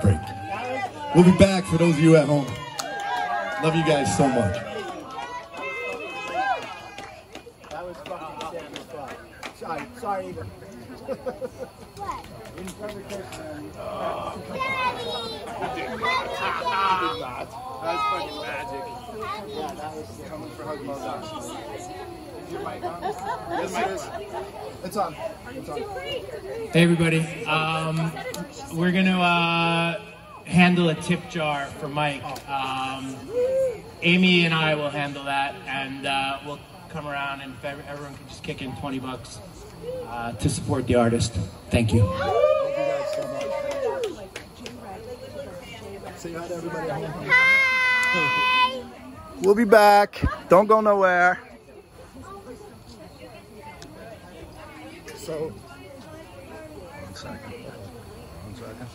gonna take a little break. We'll be back for those of you at home. Love you guys so much. That was fucking damn fun. Sorry, sorry, Eva. In front of the. That's fucking magic. Yeah, that was coming for Huggy Sauce. Is your mic on? Yes, it is. It's on. It's on. Hey everybody, um, we're gonna uh, handle a tip jar for Mike. Um, Amy and I will handle that, and uh, we'll come around and everyone can just kick in 20 bucks uh, to support the artist. Thank you. Thank you guys so much. Say hi to everybody. Hi. We'll be back. Don't go nowhere. So, one second. One second.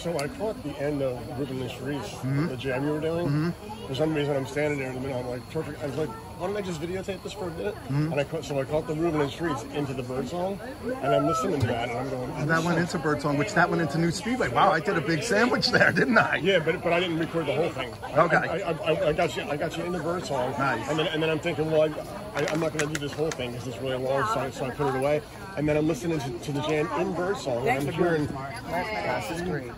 So I caught the end of Ribbon This Reese, the jam you were doing. Mm-hmm. For some reason, I'm standing there in the middle. I'm like, perfect. I was like, why don't I just videotape this for a minute? Mm-hmm. And I caught, so I caught the moving in the streets into the bird song, and I'm listening to that, and I'm going. And that went into bird song, which that went into New Speedway. Wow, I did a big sandwich there, didn't I? Yeah, but but I didn't record the whole thing. Okay. I, I, I got you. I got you in the bird song. Nice. And then and then I'm thinking, well, I, I, I'm not going to do this whole thing because it's really long, so I, so I put it away. And then I'm listening to, to the jam in bird song, and I'm hearing. That's great.